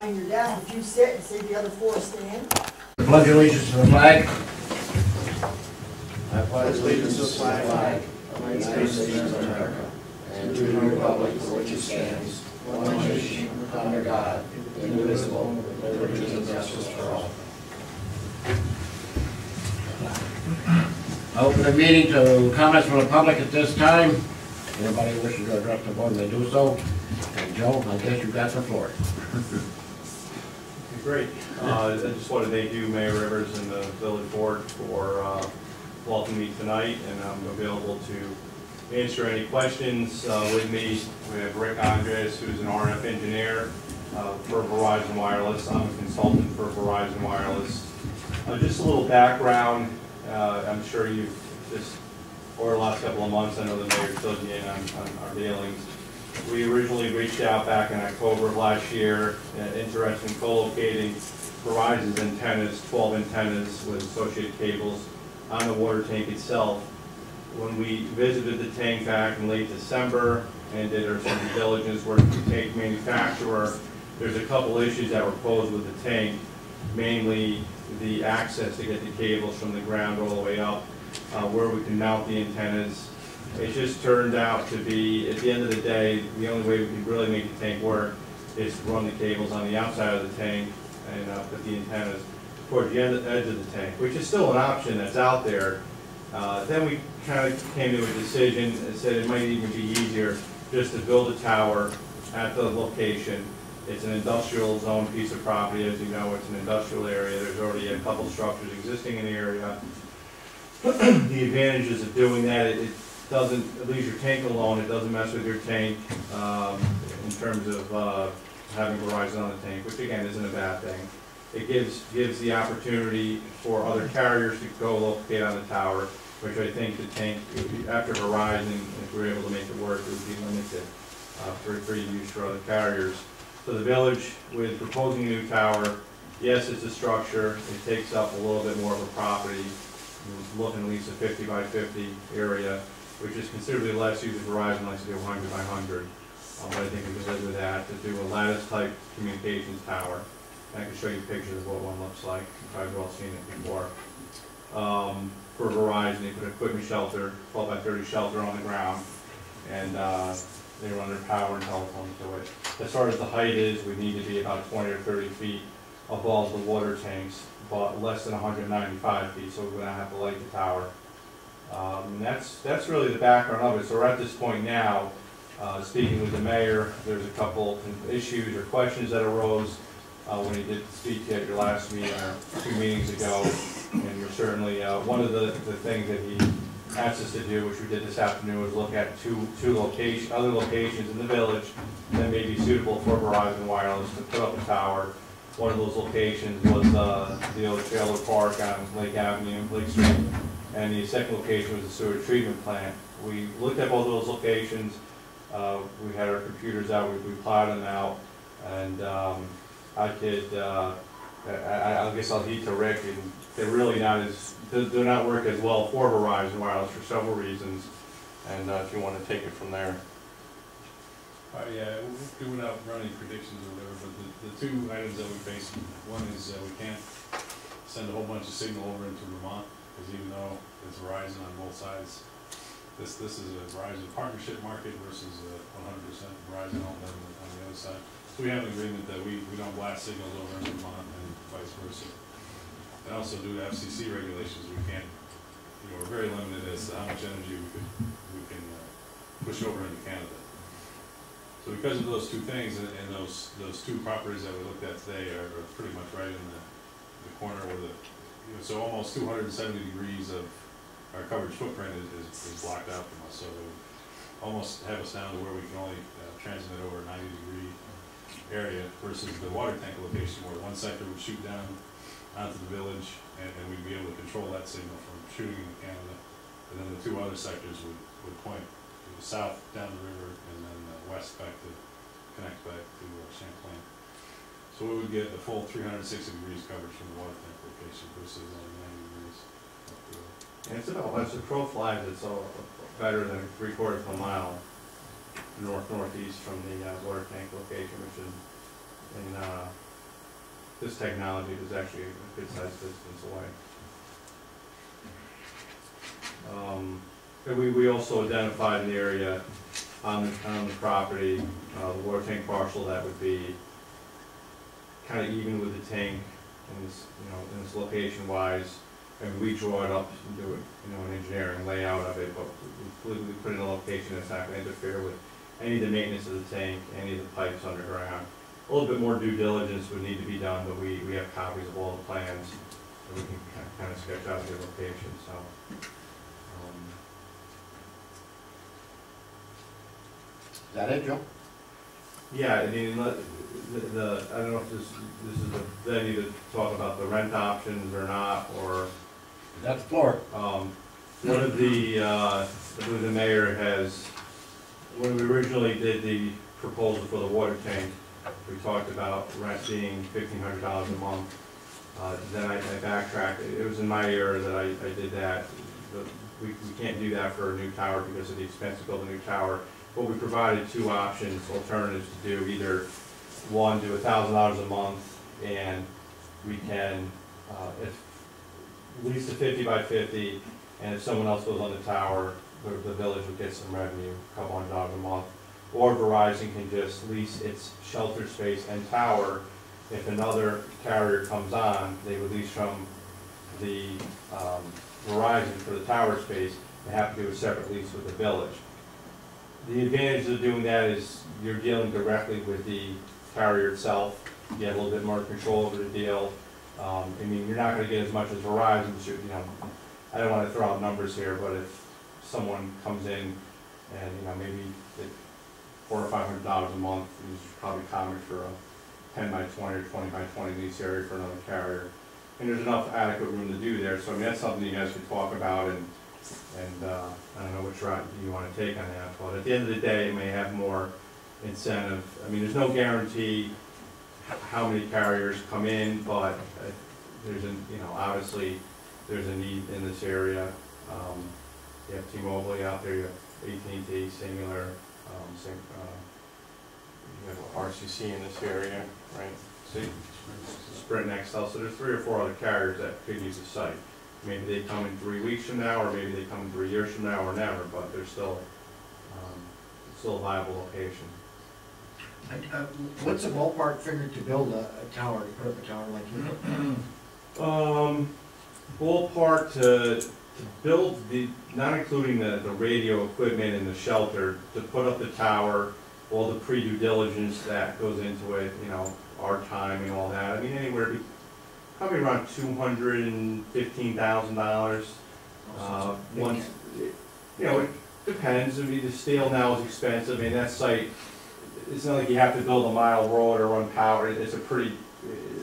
On your desk, if you sit and see the other four stand. Pledge allegiance to the flag. I pledge allegiance to the flag of the United States of America and to the republic for which it stands, one nation, under God, indivisible, with liberty and justice for all. I Open the meeting to comments from the public at this time. Anybody wishing to address the board may do so. And Joe, I guess you've got the floor. Great. Uh, I just want to thank you, Mayor Rivers, and the village board for uh, welcoming me tonight, and I'm available to answer any questions. Uh, With me, we have Rick Andres, who's an RF engineer uh, for Verizon Wireless. I'm a consultant for Verizon Wireless. Uh, Just a little background, uh, I'm sure you've just, over the last couple of months, I know the mayor filled you in on on our dealings. We originally reached out back in October of last year, uh, interested in co-locating Verizon's antennas, 12 antennas with associated cables on the water tank itself. When we visited the tank back in late December and did our some diligence work with the tank manufacturer, there's a couple issues that were posed with the tank, mainly the access to get the cables from the ground all the way up, uh, where we can mount the antennas, it just turned out to be, at the end of the day, the only way we could really make the tank work is to run the cables on the outside of the tank and uh, put the antennas towards the end- edge of the tank, which is still an option that's out there. Uh, Then we kind of came to a decision and said it might even be easier just to build a tower at the location. It's an industrial zone piece of property, as you know, it's an industrial area, there's already a couple structures existing in the area. The advantages of doing that, it it doesn't, leaves your tank alone, it doesn't mess with your tank, um, in terms of, uh, having Verizon on the tank, which again, isn't a bad thing. It gives, gives the opportunity for other carriers to go locate on the tower, which I think the tank, after Verizon, if we're able to make it work, it would be limited, uh, for, for use for other carriers. So the village, with proposing a new tower, yes, it's a structure, it takes up a little bit more of a property, We're looking at least a fifty by fifty area, which is considerably less used Verizon likes to do hundred by hundred. Um, but I think we could live that, to do a lattice-type communications tower. I can show you pictures of what one looks like, you've probably all seen it before. Um, for Verizon, they put a equipment shelter, twelve by thirty shelter on the ground, and, uh, they run their power and telephone to it. As far as the height is, we need to be about twenty or thirty feet above the water tanks, but less than hundred and ninety-five feet, so we're gonna have to light the tower. Um, and that's, that's really the background of it, so we're at this point now, uh, speaking with the mayor, there's a couple issues or questions that arose, uh, when he did speak at your last meeting, or two meetings ago, and you're certainly, uh, one of the, the things that he asked us to do, which we did this afternoon, was look at two, two location, other locations in the village that may be suitable for Verizon Wireless to put up a tower. One of those locations was, uh, the old trailer park on Lake Avenue, and Lake Street, and the second location was the sewer treatment plant. We looked at both of those locations, uh, we had our computers out, we we plotted them out, and, um, I could, uh, I, I guess I'll heed to Rick, and they're really not as, they're not working as well for Verizon Wireless for several reasons, and uh, if you wanna take it from there. Uh, yeah, we we would not run any predictions or whatever, but the, the two items that we face, one is uh, we can't send a whole bunch of signal over into Vermont, because even though it's Verizon on both sides, this, this is a Verizon partnership market versus a one hundred percent Verizon on the, on the other side. So we have an agreement that we, we don't blast signals over in Vermont and vice versa. And also due to FCC regulations, we can't, you know, we're very limited as to how much energy we could, we can, uh, push over into Canada. So because of those two things, and, and those, those two properties that we looked at today are, are pretty much right in the, the corner where the, you know, so almost two hundred and seventy degrees of our coverage footprint is, is, is blocked out from us, so they almost have us down to where we can only, uh, transmit over a ninety degree area versus the water tank location where one sector would shoot down onto the village, and, and we'd be able to control that signal from shooting into Canada. And then the two other sectors would, would point to the south down the river, and then uh, west back to, connect back to uh, Champlain. So we would get the full three hundred and sixty degrees coverage from the water tank ninety road. And it's about, as the crow flies, it's all better than three quarters of a mile north northeast from the uh, water tank location, which is in, uh, this technology is actually a good sized distance away. Um, and we, we also identified an area on, the on the property, uh, the water tank parcel that would be kind of even with the tank in this, you know, in this location wise. And we draw it up and do it, you know, an engineering layout of it, but we, we put it in a location that's not gonna interfere with any of the maintenance of the tank, any of the pipes underground. A little bit more due diligence would need to be done, but we, we have copies of all the plans, so we can kind of sketch out the location, so. um, Is that it, Joe? Yeah, I mean, let- the, the, I don't know if this, this is the venue to talk about the rent options or not, or, That's floor. um, one of the, uh, I believe the mayor has, when we originally did the proposal for the water tank, we talked about rent being fifteen hundred dollars a month. Uh, then I I backtracked, it was in my error that I, I did that. The- We, we can't do that for a new tower because of the expense to build a new tower. But we provided two options, alternatives to do, either one, to a thousand dollars a month, and we can, uh, if, lease a fifty by fifty, and if someone else goes on the tower, the, the village would get some revenue, a couple hundred dollars a month. Or Verizon can just lease its shelter space and tower. If another carrier comes on, they would lease from the, um, Verizon for the tower space, they have to do a separate lease with the village. The advantage of doing that is you're dealing directly with the carrier itself, you have a little bit more control over the deal. Um, I mean, you're not gonna get as much as Verizon, you know, I don't wanna throw out numbers here, but if someone comes in and, you know, maybe four or five hundred dollars a month is probably common for a ten by twenty or twenty by twenty lease area for another carrier. And there's enough adequate room to do there, so I mean, that's something you guys could talk about and, and, uh, I don't know which route you wanna take on that, but at the end of the day, it may have more incentive. I mean, there's no guarantee how many carriers come in, but uh, there's a, you know, obviously, there's a need in this area. Um, You have T-Mobile out there, you have AT&T, Cingular, um, uh, you have RCC in this area, right? See, Sprint Nextel, so there's three or four other carriers that could use the site. Maybe they come in three weeks from now, or maybe they come in three years from now, or never, but they're still, um, still a viable location. I- What's the ballpark figure to build a, a tower, to put up a tower like you? Um, ballpark to, to build the, not including the, the radio equipment and the shelter, to put up the tower, all the pre-due diligence that goes into it, you know, our time and all that, I mean, anywhere, be- probably around two hundred and fifteen thousand dollars. Uh, once, you know, it depends, I mean, the steel now is expensive, I mean, that site, it's not like you have to build a mile road or run power, it's a pretty,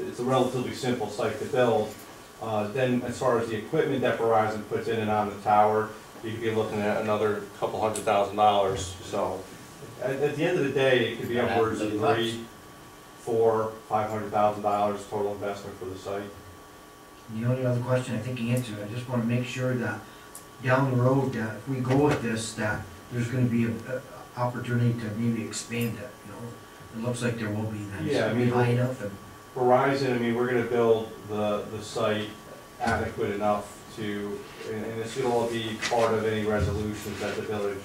it's a relatively simple site to build. Uh, then as far as the equipment that Verizon puts in and on the tower, you could be looking at another couple hundred thousand dollars, so. At, at the end of the day, it could be That upwards of happens in three, four, five hundred thousand dollars total investment for the site. The only other question I think you answered, I just wanna make sure that down the road, that if we go with this, that there's gonna be a, a opportunity to maybe expand it, you know? It looks like there will be then. Yeah, I mean- High enough and, Verizon, I mean, we're gonna build the, the site adequate enough to, and, and this will all be part of any resolutions that the village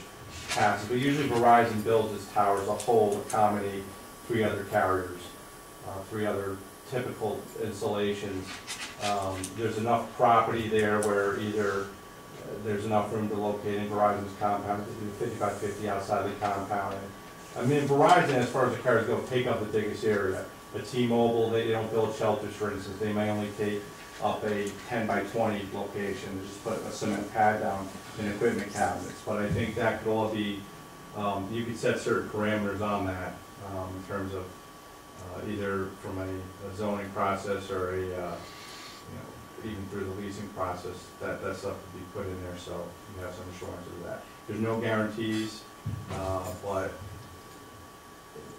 passes. But usually Verizon builds its towers a whole accommodate three other carriers, uh, three other typical installations. Um, there's enough property there where either uh, there's enough room to locate in Verizon's compound, to do fifty by fifty outside the compound. I mean, Verizon, as far as the carriers go, take up the biggest area. But T-Mobile, they, they don't build shelters, for instance, they may only take up a ten by twenty location, just put a cement pad down and equipment cabinets. But I think that could all be, um, you could set certain parameters on that, um, in terms of, uh, either from a a zoning process or a, uh, you know, even through the leasing process, that, that stuff could be put in there, so you have some assurance of that. There's no guarantees, uh, but,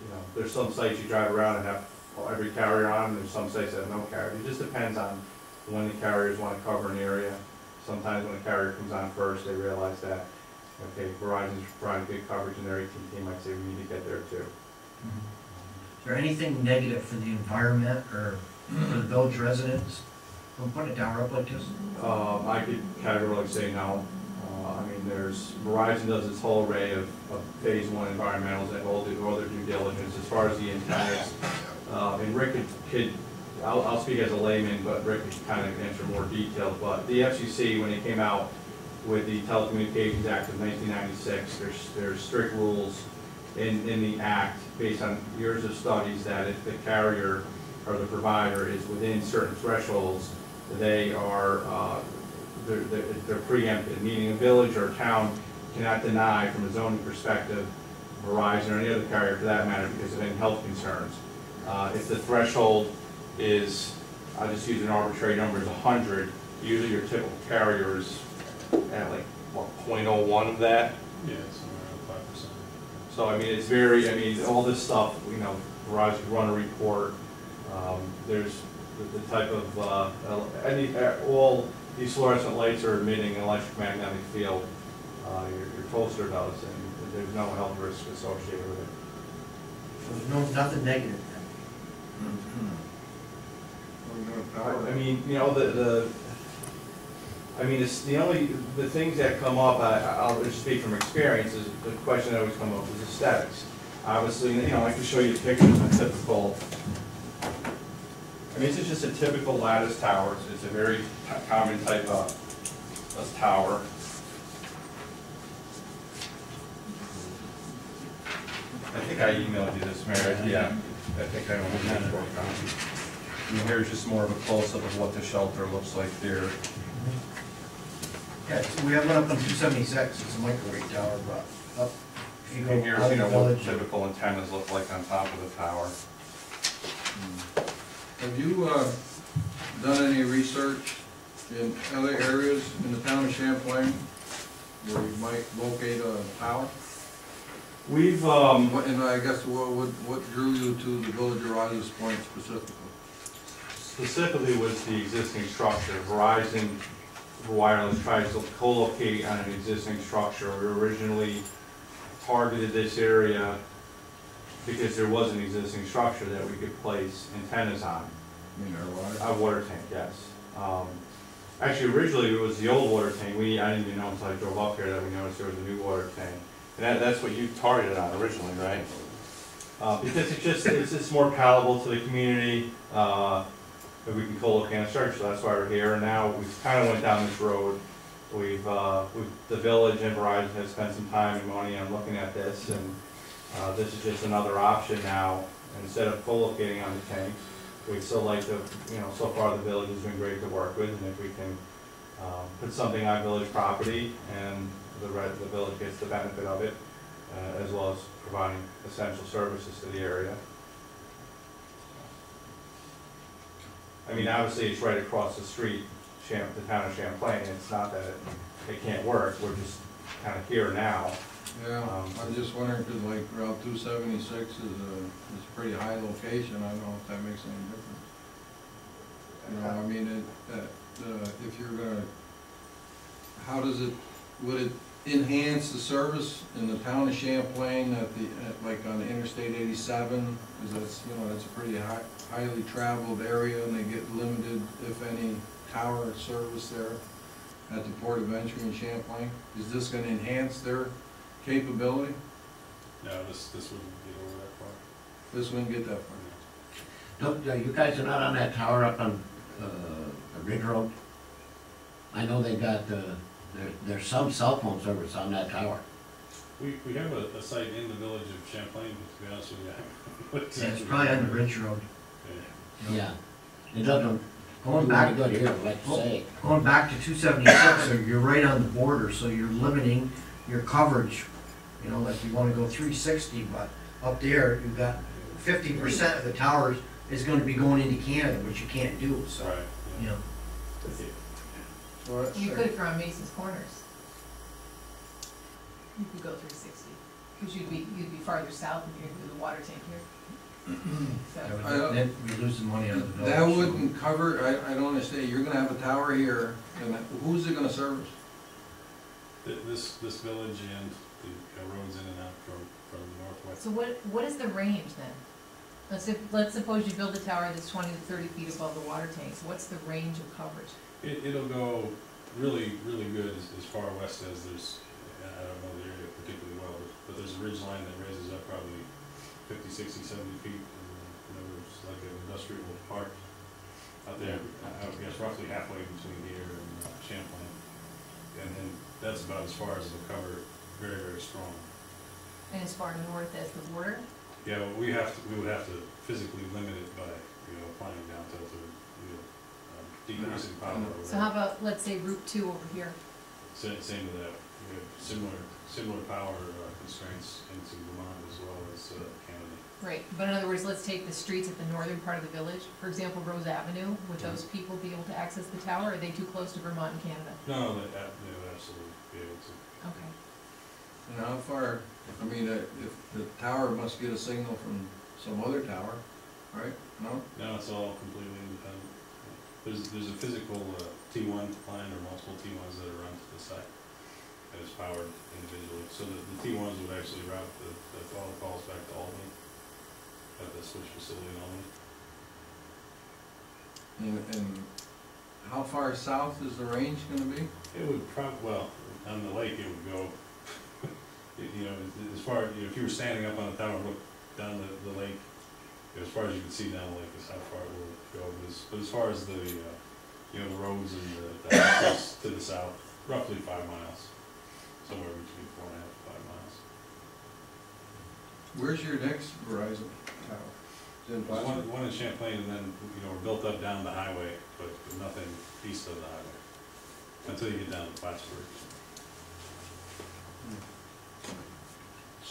you know, there's some sites you drive around and have every carrier on, and there's some sites that have no carrier. It just depends on when the carriers wanna cover an area. Sometimes when a carrier comes on first, they realize that, okay, Verizon's providing good coverage, and their AT&T might say, we need to get there too. Is there anything negative for the environment or for the village residents from putting a tower up like this? Um, I could categorically say no. Uh, I mean, there's, Verizon does its whole array of, of phase one environmentals and all the, all their due diligence as far as the antennas. Uh, and Rick could, could, I'll, I'll speak as a layman, but Rick could kind of answer more detailed. But the FCC, when it came out with the Telecommunications Act of nineteen ninety-six, there's, there's strict rules in, in the act based on years of studies that if the carrier or the provider is within certain thresholds, they are, uh, they're, they're they're preempted, meaning a village or a town cannot deny from a zoning perspective Verizon or any other carrier for that matter because of any health concerns. Uh, If the threshold is, I'll just use an arbitrary number, is hundred, usually your typical carrier is at like, what, 0.01 of that? Yeah, somewhere around five percent. So, I mean, it's very, I mean, all this stuff, you know, Verizon run a report. Um, There's the- the type of, uh, any, uh, all these fluorescent lights are emitting an electromagnetic field. Uh, Your your toaster does, and there's no health risk associated with it. So there's no, nothing negative I mean, you know, the, the, I mean, it's the only, the things that come up, I, I'll just speak from experience, is the question that always come up is aesthetics. Obviously, you know, I can show you pictures of a typical, I mean, this is just a typical lattice tower, It's- a very common type of, of tower. I think I emailed you this, Mary, yeah, I think I only had four copies. And here's just more of a close-up of what the shelter looks like there. Yeah, so we have one up on two seventy-six, it's a microwave tower, but up, if you go out you of know, the what village. typical antennas look like on top of the tower. Hmm. Have you, uh, done any research in other areas in the town of Champlain where you might locate a tower? We've, um, What- And I guess what, what, what drew you to the village of Rouses Point specifically? specifically was the existing structure. Verizon Wireless tries to co-locate on an existing structure. We originally targeted this area because there was an existing structure that we could place antennas on. I mean, our water? A water tank, yes. Um, Actually, originally, it was the old water tank. We, I didn't even know until I drove up here that we noticed there was a new water tank. And that, that's what you targeted on originally, right? Uh, because it's just, it's just more palatable to the community, uh, if we can co-locate on a structure, so that's why we're here. And now, we've kinda went down this road. We've, uh, we've, the village and Verizon has spent some time and money on looking at this, and, uh, this is just another option now. Instead of co-locating on the tanks, we'd still like to, you know, so far the village has been great to work with, and if we can, um, put something on village property and the the village gets the benefit of it, uh, as well as providing essential services to the area. I mean, obviously, it's right across the street, the town of Champlain, it's not that it, it can't work, we're just kinda here now. Yeah, Um, I'm just wondering, cause like Route two seventy-six is a, is a pretty high location, I don't know if that makes any difference. You know, I mean, it, that, uh, if you're gonna, how does it, would it enhance the service in the town of Champlain at the, at, like on Interstate eighty-seven? Cause that's, you know, that's a pretty high, highly traveled area and they get limited, if any, tower service there at the port of entry in Champlain. Is this gonna enhance their capability? No, this, this wouldn't get over that far. This wouldn't get that far. Don't, uh, you guys are not on that tower up on, uh, Ridge Road? I know they got, uh, there, there's some cell phone service on that tower. We, we have a, a site in the village of Champlain, but to be honest with you, I haven't. looked Yeah, it's probably on the Ridge Road. Yeah. Yeah. It doesn't, Going back, any good here, I'd like to say. going back to two seventy-six, so you're right on the border, so you're limiting your coverage. You know, like you wanna go three sixty, but up there, you've got fifty percent of the towers is gonna be going into Canada, which you can't do, so, Right, you yeah. know. So, You could if you're on Mason's Corners. You could go three sixty, because you'd be, you'd be farther south and you'd gonna do the water tank here. That So, would- I don't- Then we lose the money on the village. That wouldn't cover, I, I don't understand, you're gonna have a tower here, and who's it gonna service? Th- This, this village and the uh, roads in and out from, from the northwest. so what, what is the range then? Let's, if, let's suppose you build a tower that's twenty to thirty feet above the water tanks, what's the range of coverage? It, it'll go really, really good as, as far west as there's, I don't know the area particularly well, but, but there's a ridge line that raises up probably 50, 60, 70 feet. And, you know, there's like an industrial park out there, I I guess roughly halfway between here and uh, Champlain. And, and that's about as far as it'll cover, very, very strong. And as far north as the border? Yeah, well, we have to, we would have to physically limit it by, you know, applying down tilt or, you know, um, decreasing power or So how about, let's say Route two over here? Same, same with that, we have similar, similar power uh, constraints into Vermont as well as uh, Canada. Right, but in other words, let's take the streets at the northern part of the village, for example, Rose Avenue, would those people be able to access the tower, or are they too close to Vermont and Canada? No, they, ab- they would absolutely be able to. Okay. And how far, I mean, uh, if the tower must get a signal from some other tower, right? No? No, it's all completely independent. There's, there's a physical uh, T one line or multiple T ones that are run to the site. that is powered individually, so the, the T ones would actually route the, the, all the calls back to Albany. At the switch facility in Albany. And, and how far south is the range gonna be? It would prob, well, on the lake, it would go, you- you know, as- as far, you know, if you were standing up on the tower and looked down the, the lake, as far as you can see down the lake is how far it will go, but as, but as far as the, uh, you know, the roads and the, the access to the south, roughly five miles, somewhere between four and a half, five miles. Where's your next Verizon tower? Is it in There's Plattsburgh? one, one in Champlain, and then, you know, we're built up down the highway, but nothing east of the highway, until you get down to Plattsburgh.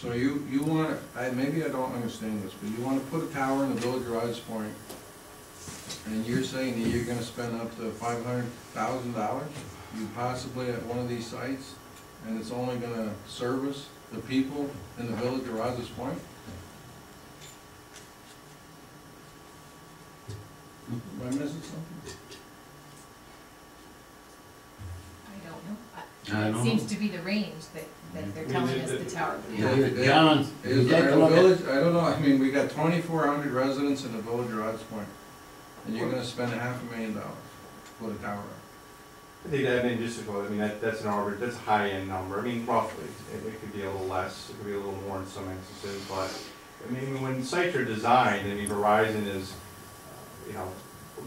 So you, you wanna, I, maybe I don't understand this, but you wanna put a tower in the village of Rouses Point, and you're saying that you're gonna spend up to five hundred thousand dollars, you possibly at one of these sites, and it's only gonna service the people in the village of Rouses Point? Am I missing something? I don't know. I- I It don't seems know. to be the range that, that they're telling us the- the tower. Yeah. Yeah, John, you Is take there a a look at, village, I don't know, I mean, we got twenty-four hundred residents in the village of Rouses Point, and you're gonna spend a half a million dollars to put a tower up. I think that, I mean, just to go, I mean, that, that's an arbor, that's a high-end number, I mean, roughly, it, it could be a little less, it could be a little more in some instances, but, I mean, when sites are designed, I mean, Verizon is, uh, you know,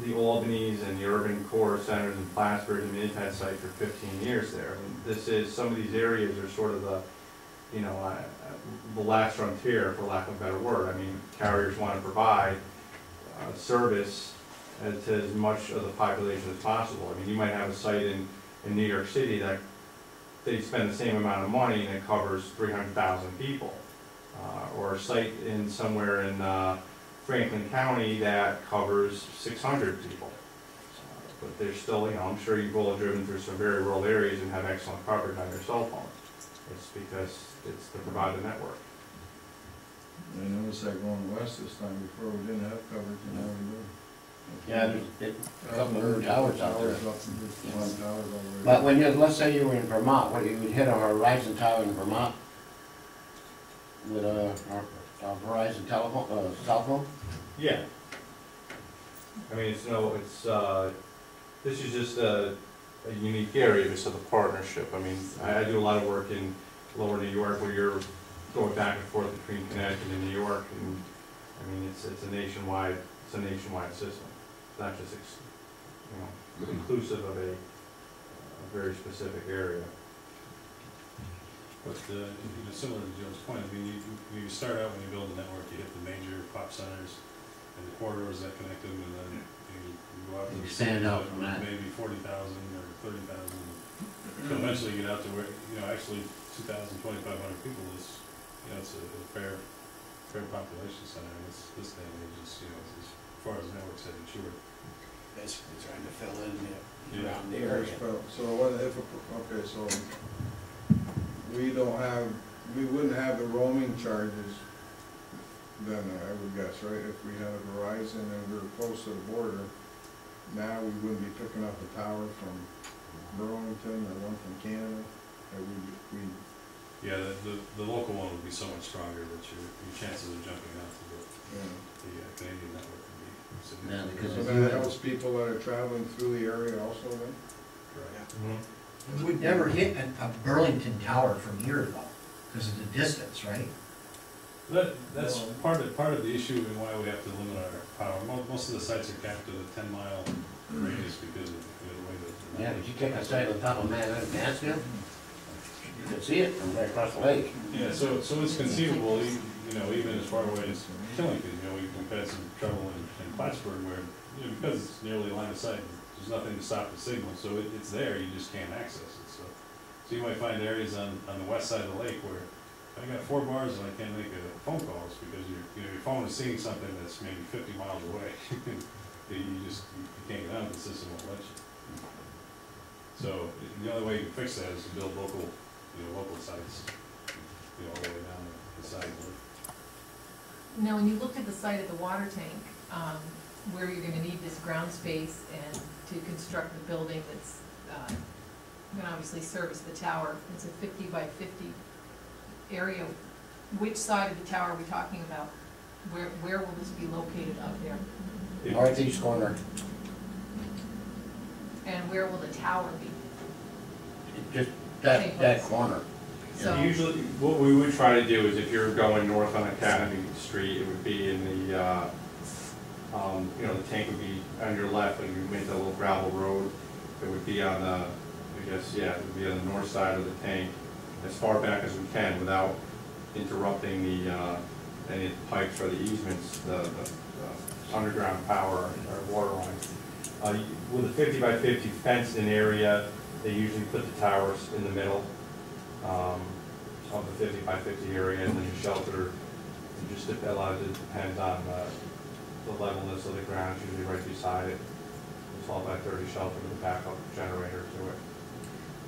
the Albany's and the urban core centers in Plattsburgh, I mean, they've for fifteen years there, I mean, this is, some of these areas are sort of the, you know, uh, the last frontier, for lack of a better word, I mean, carriers wanna provide, uh, service to as much of the population as possible. I mean, you might have a site in, in New York City that they spend the same amount of money and it covers three hundred thousand people. Uh, or a site in, somewhere in, uh, Franklin County that covers six hundred people. Uh, But there's still, you know, I'm sure you've all driven through some very rural areas and have excellent coverage on your cell phone. It's because it's to provide the network. I noticed that going west this time, before we didn't have coverage, and now we do. yeah, there's there's a couple of new towers out there. Towers up and just one towers over. But when you, let's say you were in Vermont, what, you would hit a Verizon tower in Vermont with a, a Verizon telephone, uh, cell phone? Yeah. I mean, it's no, it's, uh, this is just a, a unique area because of the partnership. I mean, I, I do a lot of work in lower New York where you're going back and forth between Connecticut and New York. And, I mean, it's, it's a nationwide, it's a nationwide system. It's not just, ex- you know, inclusive of a, a very specific area. But, uh, you know, similar to Joe's point, I mean, you, you you start out when you build a network, you hit the major pop centers and the corridors that connect them, and then you, you go out to. You the stand out from that. Maybe forty thousand or thirty thousand. So eventually you get out to where, you know, actually two thousand, twenty-five hundred people is, you know, it's a a fair, fair population center, and this, this day and age is, you know, as far as networks have matured. Basically trying to fill in the, Yeah. around the Yes, area. but- So what if, okay, so we don't have, we wouldn't have the roaming charges then, I would guess, right? If we had a Verizon and we were close to the border, now we wouldn't be picking up a tower from Burlington or one from Canada. Or we, we, Yeah, the, the, the local one would be so much stronger that your, your chances of jumping off the, the uh, Canadian network would be Yeah, because So that helps people that are traveling through the area also then? Correct. You would never hit a, a Burlington tower from here though, because of the distance, right? That, that's part of, part of the issue and why we have to limit our power. Mo- most of the sites are capped at a ten mile radius because of you know, the way that. yeah, but you take a site on top of Man, Mansfield, you can see it from right across the lake. Yeah, so, so it's conceivable, e- you know, even as far away as Killington, you know, we've we've had some trouble in, in Plattsburgh where, you know, because it's nearly line of sight, there's nothing to stop the signal, so it, it's there, you just can't access it, so. So you might find areas on, on the west side of the lake where I got four bars and I can't make a phone calls because your, you know, your phone is seeing something that's maybe fifty miles away. You just, you can't get on, the system won't let you. So, the only way you can fix that is to build local, you know, local sites, you know, all the way down the side. Now, when you looked at the site of the water tank, um, where you're gonna need this ground space and to construct the building that's, uh, gonna obviously service the tower, it's a fifty by fifty area. Which side of the tower are we talking about? Where, where will this be located out there? Northeast corner, And where will the tower be? just that, that corner. So, Usually, what we would try to do is if you're going north on Academy Street, it would be in the, uh, um, you know, the tank would be on your left, and you make that little gravel road. It would be on the, I guess, yeah, it would be on the north side of the tank, as far back as we can without interrupting the, uh, any of the pipes or the easements, the, the the underground power or water lines. Uh, With a fifty by fifty fenced in area, they usually put the towers in the middle um, of the fifty by fifty area, and then the shelter, it just, a lot of it depends on uh, the levelness of the ground, it's usually right beside it. A twelve by thirty shelter with a backup generator to it.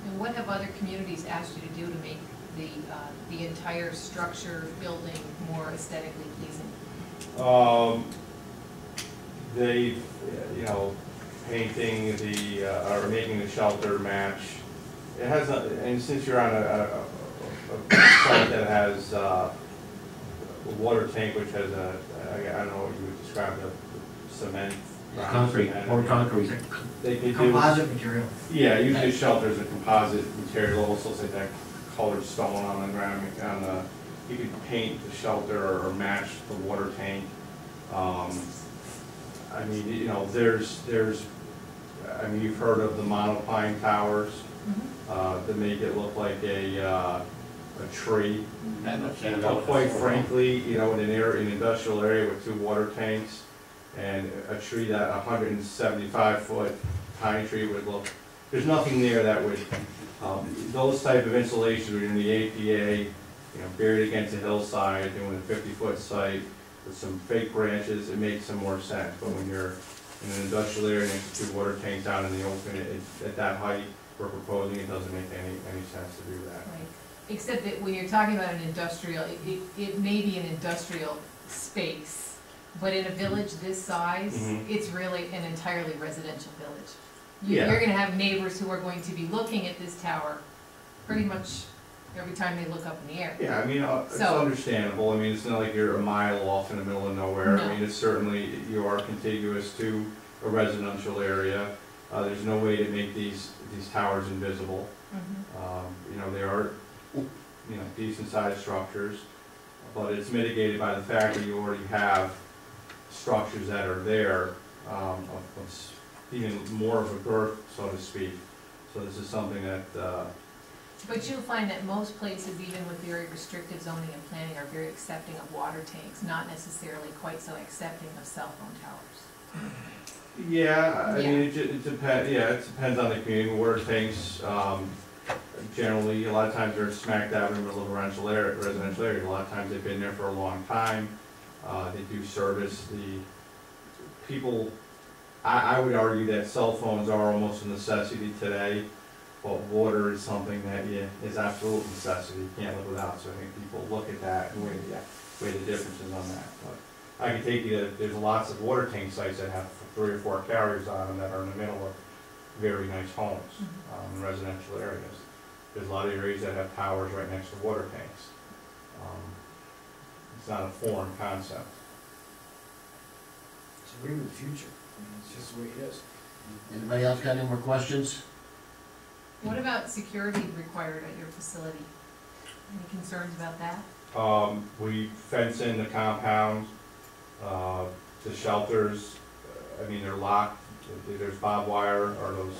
and what have other communities asked you to do to make the, uh, the entire structure, building more aesthetically pleasing? Um, they, you know, painting the, uh, or making the shelter match. It has, not- and since you're on a, a, a- a site that has, uh, a water tank which has a, I I don't know what you would describe the cement. ground Concrete, cement. or concrete. They could do, Composite material. yeah, usually shelters are composite material, also say that colored stone on the ground, on the, you could paint the shelter or match the water tank. Um, I mean, you know, there's, there's, I mean, you've heard of the monopine towers, uh, that make it look like a, uh, a tree. That And uh, quite frankly, you know, in an area, an industrial area with two water tanks and a tree that hundred and seventy-five foot pine tree would look, there's nothing there that would, um, those type of installations are in the APA, you know, buried against a hillside, doing a fifty-foot site with some fake branches, it makes some more sense. But when you're in an industrial area next to two water tanks out in the open, it, at that height, we're proposing, it doesn't make any, any sense to do that. Right, except that when you're talking about an industrial, it, it, it may be an industrial space, but in a village this size, Mhm. it's really an entirely residential village. You- Yeah. You're gonna have neighbors who are going to be looking at this tower pretty much every time they look up in the air. Yeah, I mean, uh, it's So- understandable, I mean, it's not like you're a mile off in the middle of nowhere, I mean, it's certainly, you are contiguous to a residential area. Uh, there's no way to make these, these towers invisible, Mhm. um, you know, they are, you know, decent sized structures. But it's mitigated by the fact that you already have structures that are there, um, of, of even more of a girth, so to speak. So this is something that, uh, But you'll find that most places, even with very restrictive zoning and planning, are very accepting of water tanks, not necessarily quite so accepting of cell phone towers. Yeah, I Yeah. mean, it it depends, yeah, it depends on the community, water tanks, um, generally, a lot of times they're smack dab in the middle of a residential area, residential area, a lot of times they've been there for a long time. Uh, they do service the people, I, I would argue that cell phones are almost a necessity today, but water is something that, yeah, is absolute necessity, you can't live without, so I think people look at that and weigh the, weigh the differences on that, but. I can take you, that there's lots of water tank sites that have three or four carriers on them that are in the middle of very nice homes, um, in residential areas. There's a lot of areas that have towers right next to water tanks. Um, It's not a foreign concept. It's a way of the future, I mean, it's just the way it is. Anybody else got any more questions? What about security required at your facility? Any concerns about that? Um, we fence in the compound, uh, the shelters, uh, I mean, they're locked, there's barbed wire, or those,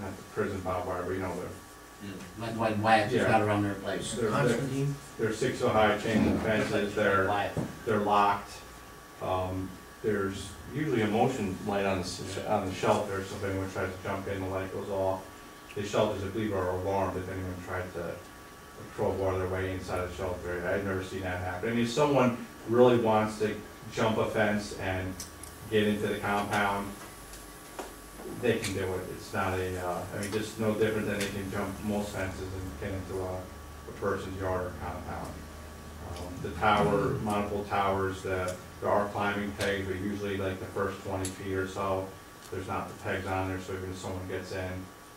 not the prison barbed wire, but you know, they're, Like White Wyatt's Yeah. got around their place. they're, they're, Constantine, they're six foot high chain link fences, they're, Wyatt. they're locked. Um, there's usually a motion light on the, s- on the shelter, so if anyone tries to jump in, the light goes off. The shelters, I believe, are alarmed if anyone tried to crowbar their way inside the shelter. I've never seen that happen. I mean, if someone really wants to jump a fence and get into the compound, they can do it. It's not a, uh, I mean, just no different than they can jump most fences and get into a, a person's yard or compound. Um, The tower, multiple towers, the, there are climbing pegs, but usually like the first twenty feet or so, there's not the pegs on there, so even if someone gets in,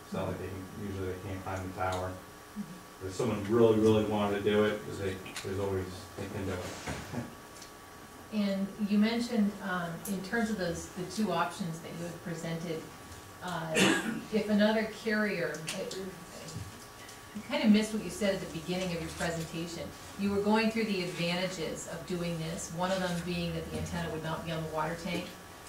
it's not like they can, usually they can't climb the tower. If someone really, really wanted to do it, because they, there's always, they can do it. And you mentioned, um, in terms of those, the two options that you had presented, uh, if another carrier, I I kind of missed what you said at the beginning of your presentation. You were going through the advantages of doing this, one of them being that the antenna would not be on the water tank,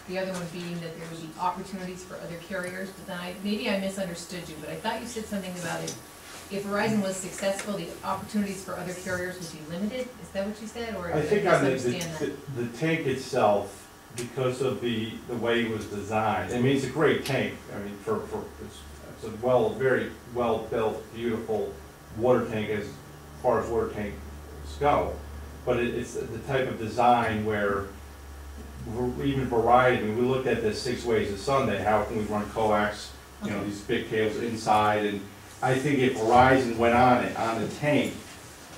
the other one being that there would be opportunities for other carriers, but then I, maybe I misunderstood you, but I thought you said something about it. If Verizon was successful, the opportunities for other carriers would be limited, is that what you said, or I did think I on the, misunderstand that? the, the tank itself, because of the, the way it was designed, I mean, it's a great tank, I mean, for, for, it's, it's a well, very well-built, beautiful water tank as far as water tanks go. But it, it's the type of design where, even Verizon, I mean, we looked at this six ways to Sunday, how can we run coax, you know, these big cables inside, and I think if Verizon went on it, on the tank,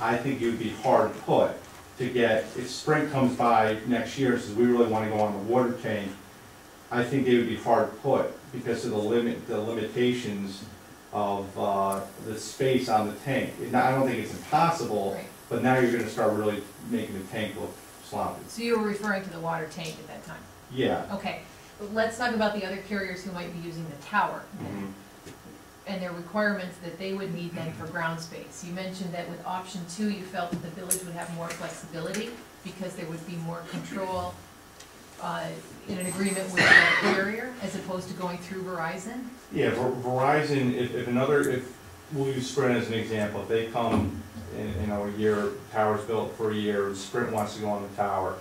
I think it would be hard put to get, if Sprint comes by next year, says we really wanna go on the water tank, I think it would be hard put because of the limit, the limitations of, uh, the space on the tank. And I don't think it's impossible, Right. but now you're gonna start really making the tank look sloppy. So you were referring to the water tank at that time? Yeah. Okay, let's talk about the other carriers who might be using the tower Mhm. And their requirements that they would need then for ground space. You mentioned that with option two, you felt that the village would have more flexibility because there would be more control uh, in an agreement with the carrier as opposed to going through Verizon. Yeah, Ver- Verizon, if, if another, if, we'll use Sprint as an example, if they come, in, you know, a year, tower's built for a year, and Sprint wants to go on the tower,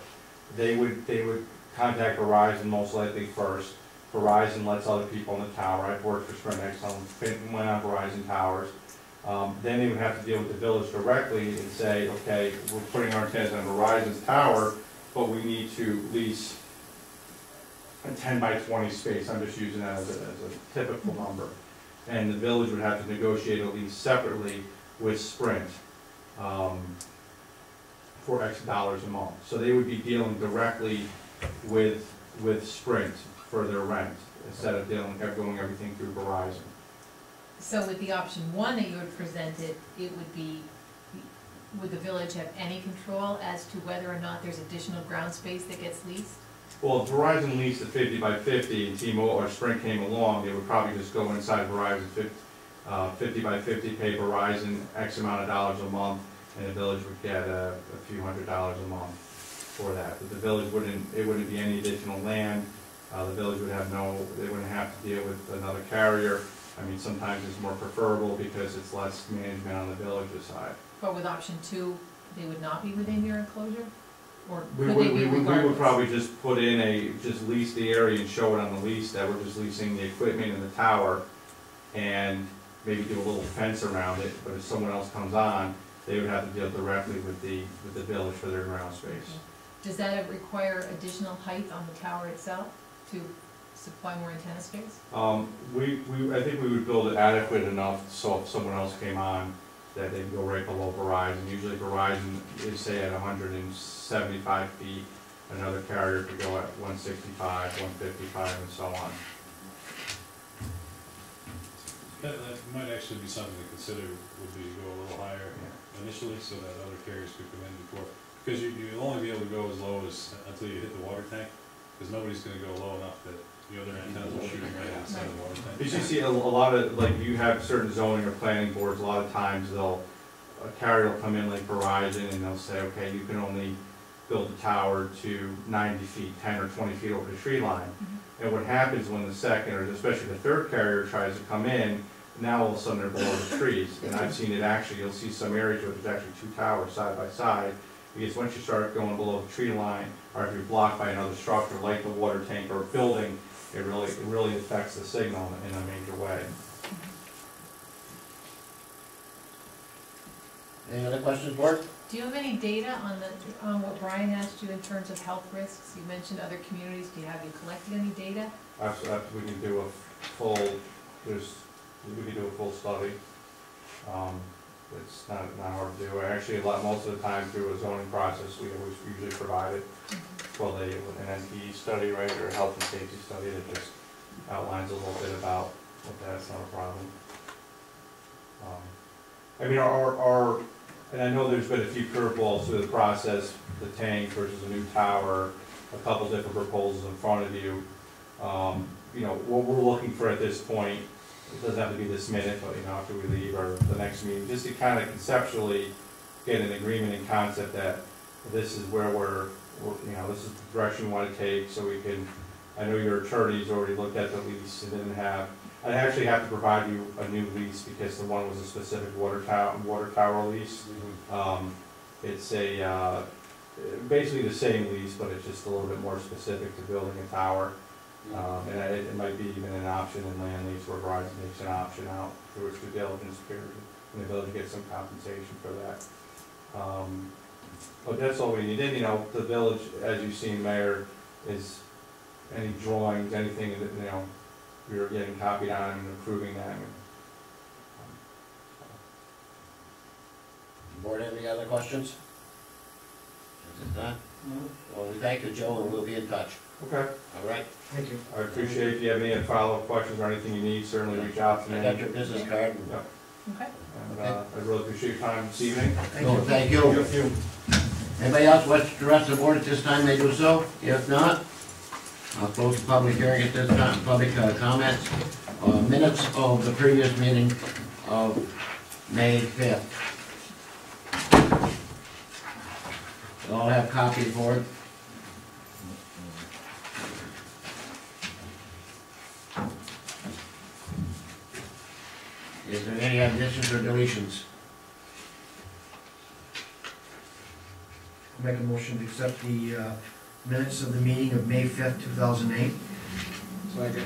they would, they would contact Verizon most likely first. Verizon lets other people in the tower, I've worked for Sprint, Exxon, went on Verizon towers. Um, then they would have to deal with the village directly and say, okay, we're putting our antennas on Verizon's tower, but we need to lease a ten by twenty space, I'm just using that as a, as a typical number. And the village would have to negotiate a lease separately with Sprint, um, for X dollars a month. So they would be dealing directly with, with Sprint for their rent, instead of dealing, going everything through Verizon. So with the option one that you had presented, it would be, would the village have any control as to whether or not there's additional ground space that gets leased? Well, if Verizon leased a fifty by fifty and T-Mobile or Sprint came along, they would probably just go inside Verizon fifty, uh, fifty by fifty, pay Verizon X amount of dollars a month, and the village would get a, a few hundred dollars a month for that. But the village wouldn't, it wouldn't be any additional land, uh, the village would have no, they wouldn't have to deal with another carrier. I mean, sometimes it's more preferable because it's less management on the village's side. But with option two, they would not be within your enclosure? Or We could would, they we would, we would regardless? probably just put in a, just lease the area and show it on the lease that we're just leasing the equipment and the tower, and maybe do a little fence around it, but if someone else comes on, they would have to deal directly with the, with the village for their ground space. Does that require additional height on the tower itself to supply more antenna space? Um, we, we, I think we would build it adequate enough, so if someone else came on, that they'd go right below Verizon. Usually Verizon is say at hundred and seventy-five feet, another carrier could go at one sixty-five, one fifty-five, and so on. That, that might actually be something to consider, would be to go a little higher initially, so that other carriers could come in before. Because you, you'll only be able to go as low as, until you hit the water tank, because nobody's gonna go low enough that the other antennas will shoot right inside the water tank. Did you see a, a lot of, like, you have certain zoning or planning boards, a lot of times they'll, a carrier will come in like Verizon and they'll say, okay, you can only build a tower to ninety feet, ten or twenty feet over the tree line. Mm-hmm. And what happens when the second, or especially the third carrier tries to come in, now all of a sudden they're below the trees. And I've seen it actually, you'll see some areas where there's actually two towers side by side. Because once you start going below the tree line, or if you're blocked by another structure like the water tank or a building, it really, it really affects the signal in a major way. Any other questions, board? Do you have any data on the, on what Brian asked you in terms of health risks? You mentioned other communities, do you have, you collected any data? After, after we can do a full, there's, we can do a full study. Um, it's not, not hard to do. Actually, a lot, most of the time through a zoning process, we always usually provide it. Well, they, an MPE study, right, or a health and safety study that just outlines a little bit about what that's not a problem. Um, I mean, our, our, and I know there's been a few curveballs through the process, the tank versus a new tower, a couple different proposals in front of you. Um, you know, what we're looking for at this point, it doesn't have to be this minute, but, you know, after we leave or the next meeting, just to kind of conceptually get an agreement and concept that this is where we're, we're, you know, this is the direction we want to take, so we can, I know your attorney's already looked at the lease and didn't have, I actually have to provide you a new lease because the one was a specific water tower, water tower lease. Um, it's a, uh, basically the same lease, but it's just a little bit more specific to building a tower. Um, and it, might be even an option in land lease where Verizon makes an option out through its due diligence period, and the ability to get some compensation for that. Um, but that's all we need, and, you know, the village, as you've seen, Mayor, is any drawings, anything that, you know, we're getting copied on and approving that. Board, any other questions? If well, we thank you, Joe, and we'll be in touch, Okay. all right? Thank you. I appreciate if you have any follow-up questions or anything you need, certainly reach out to me. I got your business card. and- Yep. Okay. And, uh, I really appreciate your time this evening. Thank No, thank you. Thank you. Anybody else wish to address the board at this time, may do so. If not, I'll close the public hearing at this time, public uh, comments, uh, minutes of the previous meeting of May fifth. You all have copies for it? Is there any additions or deletions? Make a motion to accept the uh, minutes of the meeting of May fifth, two thousand eight. Second.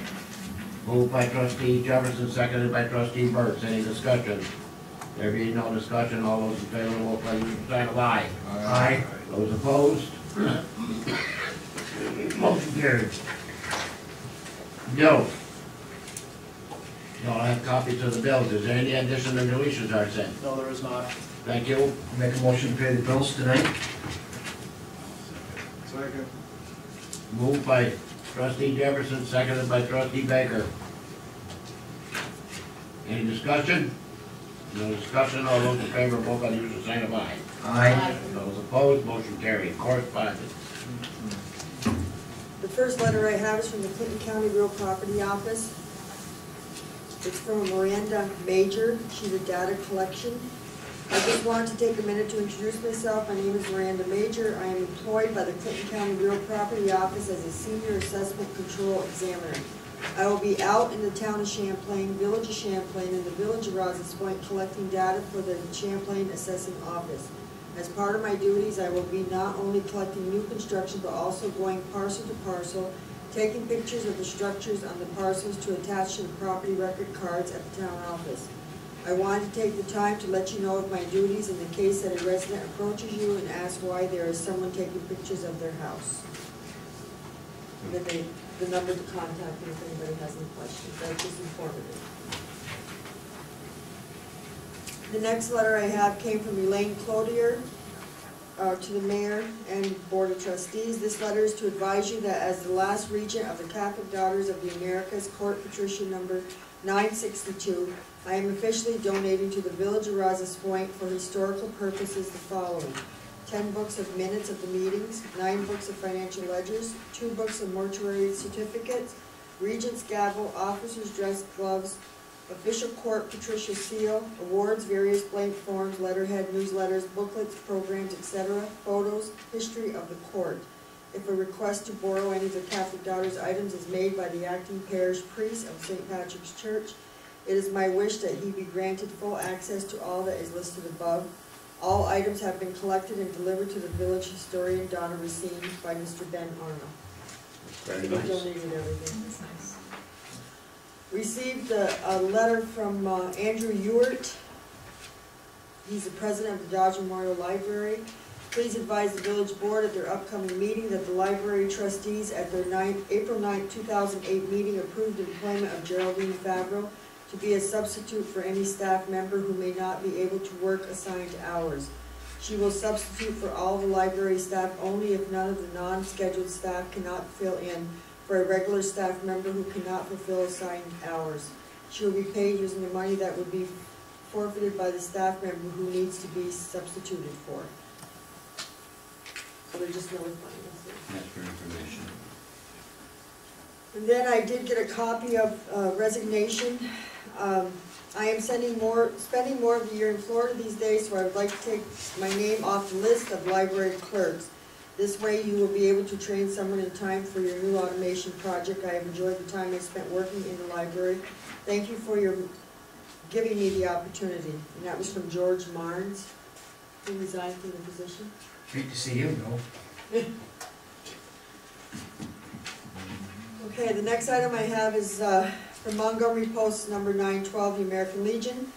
Moved by trustee Jefferson, seconded by trustee Burts. Any discussion? There being no discussion, all those in favor will play the sign of aye. Aye. Those opposed? Motion carried. Bills. You all have copies of the bills. Is there any addition or deletions are sent? No, there is not. Thank you. Make a motion to pay the bills tonight. Second. Moved by trustee Jefferson, seconded by trustee Baker. Any discussion? No discussion, all those in favor, vote by the usual sign of aye. Aye. Those opposed, motion carried. Correspondence. The first letter I have is from the Clinton County Real Property Office. It's from Miranda Major, she's a data collection. I just wanted to take a minute to introduce myself, my name is Miranda Major, I am employed by the Clinton County Real Property Office as a senior assessment control examiner. I will be out in the town of Champlain, village of Champlain, and the village of Rouses Point collecting data for the Champlain Assessing Office. As part of my duties, I will be not only collecting new construction, but also going parcel to parcel, taking pictures of the structures on the parcels to attach to the property record cards at the town office. I wanted to take the time to let you know of my duties in the case that a resident approaches you and asks why there is someone taking pictures of their house. And then they, the number to contact me if anybody has any questions, that's just informative. The next letter I have came from Elaine Cloutier. Uh, to the mayor and board of trustees. This letter is to advise you that as the last regent of the Catholic Daughters of the Americas, Court Patricia number nine sixty-two, I am officially donating to the village of Rouses Point for historical purposes the following. Ten books of minutes of the meetings, nine books of financial ledgers, two books of mortuary certificates, regent's gavel, officer's dress, gloves, official court Patricia seal, awards, various blank forms, letterhead, newsletters, booklets, programs, etc., photos, history of the court. If a request to borrow any of the Catholic Daughters items is made by the acting parish priest of St. Patrick's Church, it is my wish that he be granted full access to all that is listed above. All items have been collected and delivered to the village historian Donna Racine by Mr. Ben Arnold. Very He nice. donated everything. Received a, a letter from uh, Andrew Ewart. He's the president of the Dodge Memorial Library. Please advise the village board at their upcoming meeting that the library trustees at their ninth, April 9, two thousand eight meeting approved employment of Geraldine Favreau to be a substitute for any staff member who may not be able to work assigned hours. She will substitute for all the library staff only if none of the non-scheduled staff cannot fill in for a regular staff member who cannot fulfill assigned hours. She will be paid using the money that would be forfeited by the staff member who needs to be substituted for. So they're just notifying us. That's for information. And then I did get a copy of uh, resignation. Um, I am sending more, spending more of the year in Florida these days, so I would like to take my name off the list of library clerks. This way you will be able to train someone in time for your new automation project. I have enjoyed the time I spent working in the library. Thank you for your, giving me the opportunity. And that was from George Marnes, who resigned from the position. Great to see you, Bill. Okay, the next item I have is uh, from Montgomery Post number nine twelve, the American Legion.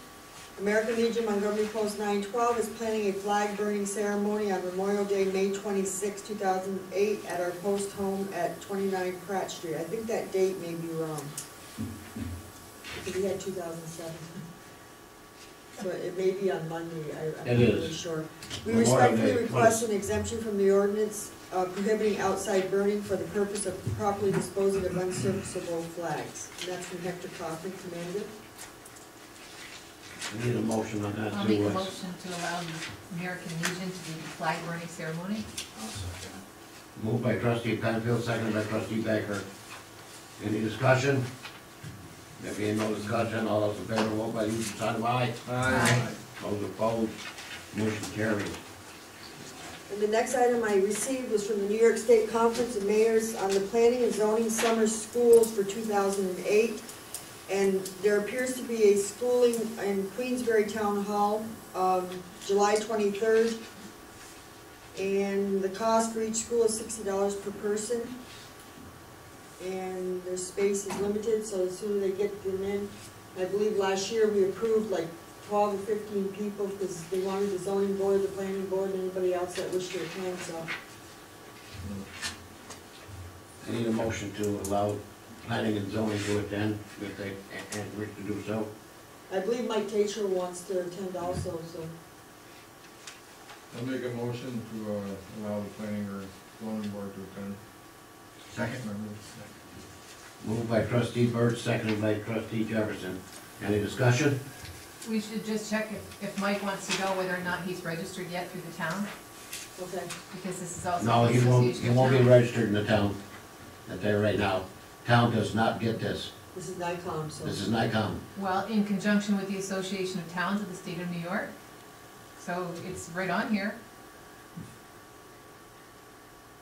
American Legion Montgomery Post nine twelve is planning a flag burning ceremony on Memorial Day, May 26, 2008, at our post home at twenty-nine Pratt Street. I think that date may be wrong. Because we had two thousand seven. So it may be on Monday, I- I'm It not is. really sure. We Memorial respectfully Day, request an exemption from the ordinance uh, prohibiting outside burning for the purpose of properly disposing of unserviceable flags. And that's from Hector Cochran, Commander. I need a motion on that I'll make a too. motion to allow the American Legion to do the flag burning ceremony. Moved by trustee Penfield, seconded by trustee Baker. Any discussion? There being no discussion, all those in favor, vote by using sign of aye. Aye. Those opposed, motion carries. And the next item I received was from the New York State Conference of Mayors on the Planning and Zoning Summer Schools for two thousand and there appears to be a schooling in Queensbury Town Hall, um, July twenty-third. And the cost for each school is sixty dollars per person. And their space is limited, so the sooner they get them in. I believe last year we approved like twelve or fifteen people, because they wanted the zoning board, the planning board, and anybody else that wished to attend, so. I need a motion to allow planning and zoning to attend, if they, and wish to do so. I believe Mike Tatro wants to attend also, so. I'll make a motion to, uh, allow the planning or zoning board to attend. Second. Members. Moved by trustee Burt, seconded by trustee Jefferson. Any discussion? We should just check if, if Mike wants to go, whether or not he's registered yet through the town, Okay, because this is also. No, he won't, he won't be registered in the town. I'll tell right now, town does not get this. this is NYCOM, so. This is NYCOM. Well, in conjunction with the Association of Towns of the State of New York. So it's right on here,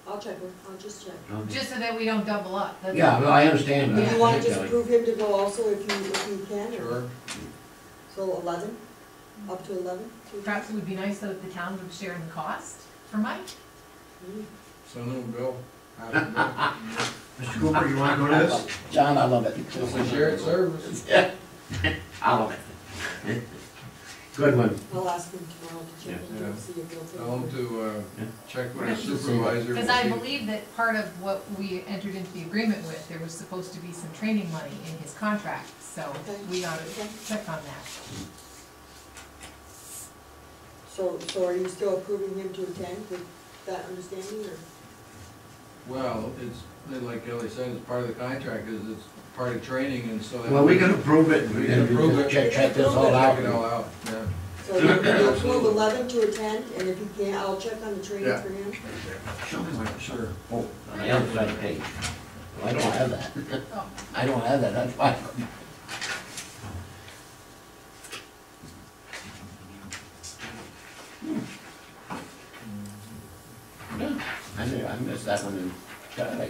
I'll check with, I'll just check. just so that we don't double up. That's- Yeah, well, I understand Do that. you want to just Kelly. approve him to go also if you, if you can? or- Sure. So eleven, up to eleven? Perhaps it would be nice though if the town would share in the cost for Mike. Mm. So no bill. Half a bill. Mr. Cooper, you wanna go to this? John, I love it. It's a shared service. I love it. Good one. I'll ask him tomorrow to check Yeah. and see if he'll take Tell them to, uh, Yeah. check with Yeah. the supervisor. Because I believe that part of what we entered into the agreement with, there was supposed to be some training money in his contract, so Okay. we ought to Okay. check on that. So So, so are you still approving him to attend with that understanding, or? Well, it's, like Kelly said, it's part of the contract, is it's part of training and so. Well, we can approve it, We we can can approve it. check, check this all Check it all out. out, yeah. So you you approve eleven to attend, and if he can't, I'll check on the training Yeah. for him? Show me what, sure. Oh, on the other side of the page. Well, I don't have that. I don't have that, that's why. Yeah, I knew, I missed that one in, I,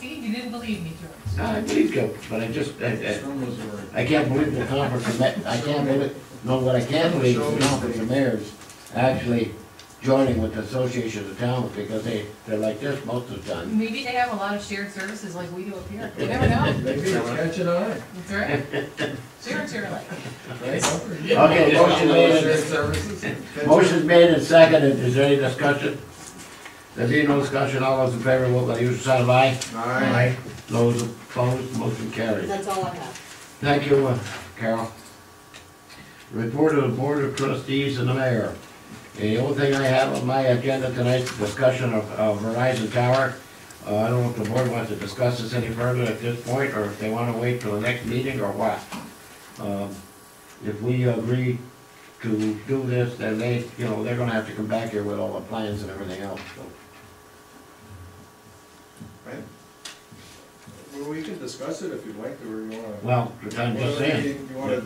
See, you didn't believe me, George. I believe you, but I just, I, I, Some was the. I can't believe the conference of ma, I can't believe, it. no, what I can't believe is the conference of mayors actually joining with the association of towns, because they, they're like this most of the time. Maybe they have a lot of shared services like we do up here. You never know. Maybe it's catching on. That's right. Share, share like. Okay, motion made, Shared and- services. motion's made and seconded, is there any discussion? There being no discussion, all those in favor, vote by the usual sign of aye. Aye. Those opposed, motion carries. That's all I have. Thank you, uh, Carol. Report of the Board of Trustees and the Mayor. The only thing I have on my agenda tonight, is discussion of of Verizon Tower. Uh, I don't know if the board wants to discuss this any further at this point, or if they wanna wait till the next meeting, or what. Um, If we agree to do this, then they, you know, they're gonna have to come back here with all the plans and everything else, so. Well, we can discuss it if you'd like to, or you wanna. Well, I'm just saying, You wanna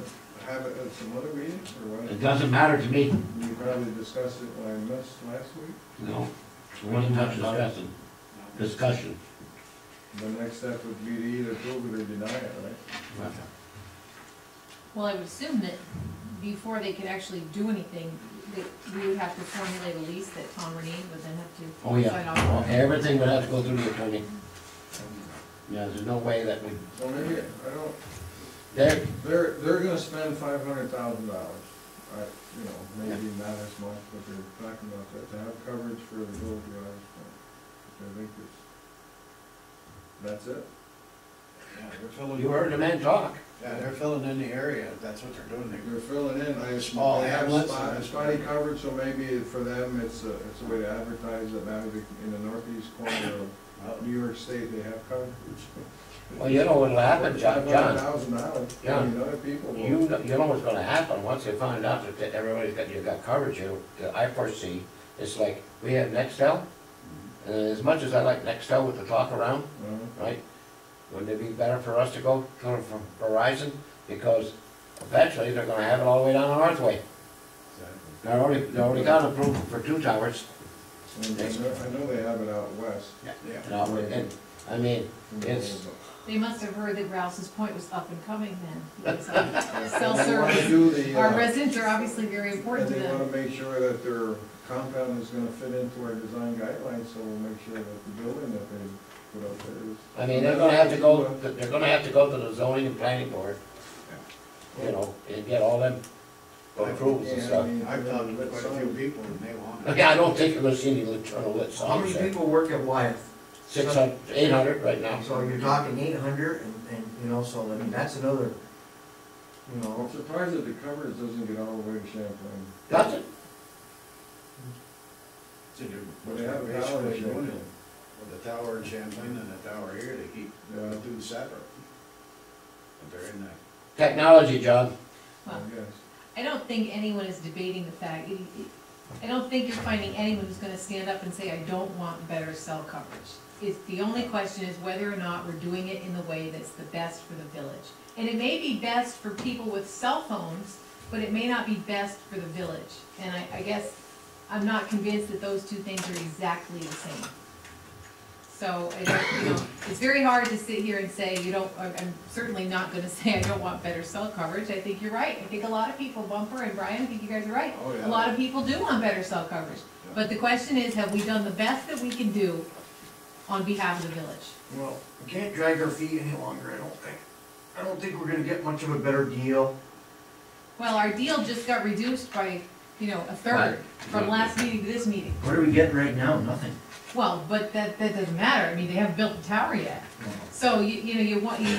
have it at some other meeting, or what? it doesn't matter to me, We probably discussed it when I missed last week. no, it wasn't much discussion, discussion. The next step would be to either approve it or deny it, right? Well, I would assume that before they could actually do anything, that we would have to formulate a lease that Tom Renee would then have to Oh, sign yeah, off Well, on. everything would have to go through the attorney. Yeah, there's no way that we, So maybe, I don't, they, they're, they're gonna spend five hundred thousand dollars. I, you know, maybe not as much, but they're talking about that, to have coverage for the village of Rouses Point. Which I think is, that's it. Yeah, they're filling. you heard the man talk. Yeah, they're filling in the area, that's what they're doing, they're They're filling in, I, Small they have hamlets spot- and- spotty coverage, so maybe for them, it's a, it's a way to advertise that now they- in the northeast corner of New York State, they have coverage. Well, you know what'll happen, John, John, Thousand dollars, I John, mean, other people will. you, know- you know what's gonna happen, once they find out that- that everybody's got, you got coverage here, I foresee, it's like, we have Nextel, and as much as I like Nextel with the talk around, Uh, right? Wouldn't it be better for us to go to Verizon, because eventually they're gonna have it all the way down the Northway. They already, they already got approval for two towers, and I know, I know they have it out west. Yeah. Now, and, I mean, It's- They must have heard that Rouses Point was up and coming then. because, uh, Cell And they wanna service, do the, our uh, residents are obviously very And important to they them. wanna make sure that their compound is gonna fit into our design guidelines, so we'll make sure that the building that they put up there is. I mean, they're gonna have to go, they're gonna have to go to the zoning and planning board, you know, and get all them approvals and Yeah, I stuff. mean, I've talked to lit quite a few people and they want it. Yeah, I don't think you're gonna see any internal lit How signs many there. people work at Wyeth? Six hundred, eight hundred right now. So you're talking eight hundred and, and, you know, so I mean, that's another, you know, I'm surprised that the coverage doesn't get all the way to Champlain. Does it? So they're But they have a tower in basically doing Champlain. it with the tower in Champlain and the tower here, they keep Yeah, the two separate. But they're in there. Technology, John. I Well, guess. I don't think anyone is debating the fact, I don't think you're finding anyone who's gonna stand up and say, I don't want better cell coverage. It's, the only question is whether or not we're doing it in the way that's the best for the village. And it may be best for people with cell phones, but it may not be best for the village. And I, I guess, I'm not convinced that those two things are exactly the same. So, I don't, you know, it's very hard to sit here and say, you don't, I'm I'm certainly not gonna say I don't want better cell coverage, I think you're right. I think a lot of people, Bumper and Brian, I think you guys are right. Oh, yeah. A lot of people do want better cell coverage. But the question is, have we done the best that we can do on behalf of the village? well, we can't drag our feet any longer, I don't think. I don't think we're gonna get much of a better deal. Well, our deal just got reduced by, you know, a third Right. from last meeting to this meeting. What are we getting right now? Nothing. Well, but that, that doesn't matter, I mean, they haven't built the tower yet. Mm-hmm. So you, you know, you want, you,